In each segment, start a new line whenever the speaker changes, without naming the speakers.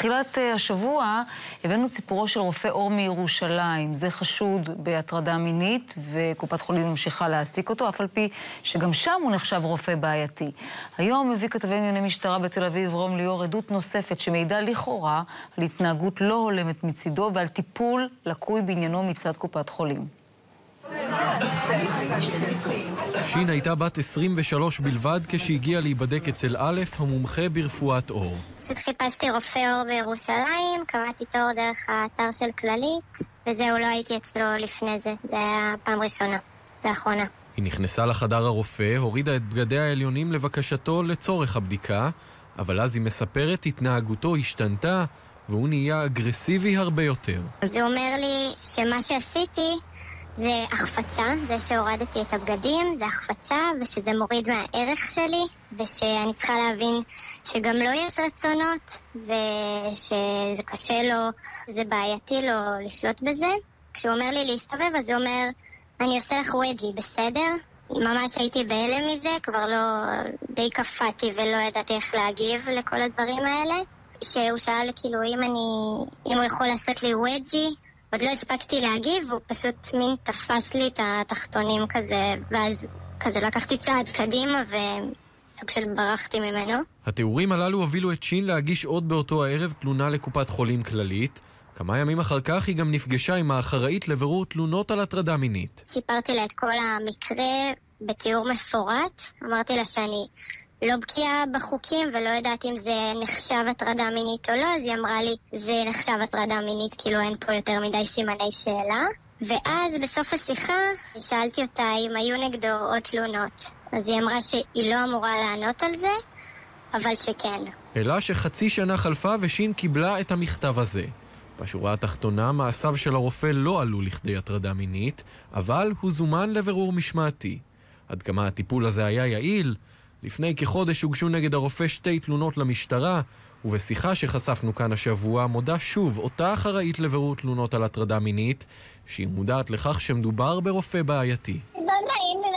בתחילת אה, השבוע הבאנו את סיפורו של רופא אור מירושלים. זה חשוד בהטרדה מינית, וקופת חולים ממשיכה להעסיק אותו, אף על פי שגם שם הוא נחשב רופא בעייתי. היום מביא כתבי ענייני משטרה בתל אביב, רום ליאור, עדות נוספת שמעידה לכאורה על התנהגות לא הולמת מצידו ועל טיפול לקוי בעניינו מצד קופת חולים.
שין הייתה בת 23 בלבד כשהגיעה להיבדק אצל א', המומחה ברפואת עור.
פשוט חיפשתי רופא עור בירושלים, קראתי תור דרך האתר של כללית, וזהו, לא הייתי אצלו לפני זה. זה היה פעם ראשונה, לאחרונה.
היא נכנסה לחדר הרופא, הורידה את בגדיה העליונים לבקשתו לצורך הבדיקה, אבל אז היא מספרת, התנהגותו השתנתה, והוא נהיה אגרסיבי הרבה יותר.
אז הוא אומר לי שמה שעשיתי זה החפצה, זה שהורדתי את הבגדים, זה החפצה, ושזה מוריד מהערך שלי, ושאני צריכה להבין שגם לו לא יש רצונות, ושזה קשה לו, זה בעייתי לו לשלוט בזה. כשהוא אומר לי להסתובב, אז הוא אומר, אני עושה לך וג'י, בסדר? ממש הייתי בהלם מזה, כבר לא... די קפאתי ולא ידעתי איך להגיב לכל הדברים האלה. שהוא שאל כאילו אם אני... אם הוא יכול לעשות לי וג'י, עוד לא הספקתי להגיב, הוא פשוט מין תפס לי את התחתונים כזה, ואז כזה לקחתי צעד קדימה וסוג של ברחתי ממנו.
התיאורים הללו הובילו את שין להגיש עוד באותו הערב תלונה לקופת חולים כללית. כמה ימים אחר כך היא גם נפגשה עם האחראית לבירור תלונות על הטרדה מינית.
סיפרתי לה את כל המקרה בתיאור מפורט. אמרתי לה שאני לא בקיאה בחוקים ולא יודעת אם זה נחשב הטרדה מינית או לא, אז היא אמרה לי, זה נחשב הטרדה מינית, כאילו אין פה יותר מדי סימני שאלה. ואז בסוף השיחה שאלתי אותה אם היו נגדו עוד תלונות. אז היא אמרה שהיא לא אמורה לענות על זה, אבל שכן.
אלא שחצי שנה חלפה ושין קיבלה את המכתב הזה. בשורה התחתונה, מעשיו של הרופא לא עלו לכדי הטרדה מינית, אבל הוא זומן לבירור משמעתי. עד כמה הטיפול הזה היה יעיל, לפני כחודש הוגשו נגד הרופא שתי תלונות למשטרה, ובשיחה שחשפנו כאן השבוע מודה שוב אותה אחראית לבירור תלונות על הטרדה מינית, שהיא מודעת לכך שמדובר ברופא בעייתי.
לא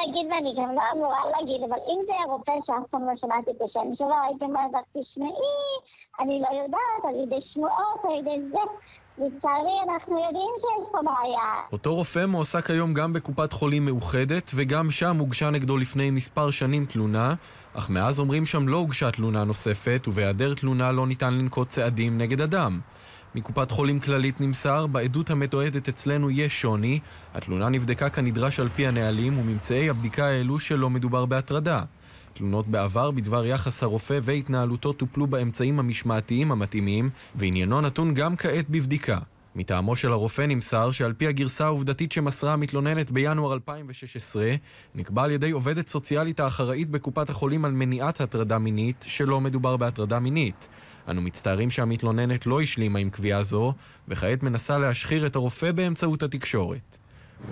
להגיד ואני גם לא אמורה להגיד, אבל אם זה רופא שאף פעם לא שמעתי את השם שלו, הייתי אומרת, תשמעי, אני לא יודעת, על ידי שמועות, על ידי זה. לצערי, אנחנו יודעים שיש פה בעיה.
אותו רופא מועסק היום גם בקופת חולים מאוחדת, וגם שם הוגשה נגדו לפני מספר שנים תלונה, אך מאז אומרים שם לא הוגשה תלונה נוספת, ובהיעדר תלונה לא ניתן לנקוט צעדים נגד אדם. מקופת חולים כללית נמסר, בעדות המתועדת אצלנו יש שוני, התלונה נבדקה כנדרש על פי הנהלים, וממצאי הבדיקה העלו שלא מדובר בהטרדה. תלונות בעבר בדבר יחס הרופא והתנהלותו טופלו באמצעים המשמעתיים המתאימים, ועניינו נתון גם כעת בבדיקה. מטעמו של הרופא נמסר שעל פי הגרסה העובדתית שמסרה המתלוננת בינואר 2016, נקבע על ידי עובדת סוציאלית האחראית בקופת החולים על מניעת הטרדה מינית, שלא מדובר בהטרדה מינית. אנו מצטערים שהמתלוננת לא השלימה עם קביעה זו, וכעת מנסה להשחיר את הרופא באמצעות התקשורת.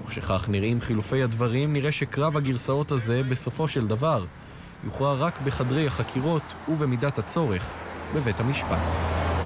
וכשכך נראים חילופי הדברים, נראה שקרב הגרסאות הזה, בסופו של דבר, יוכרע רק בחדרי החקירות ובמידת הצורך בבית המשפט.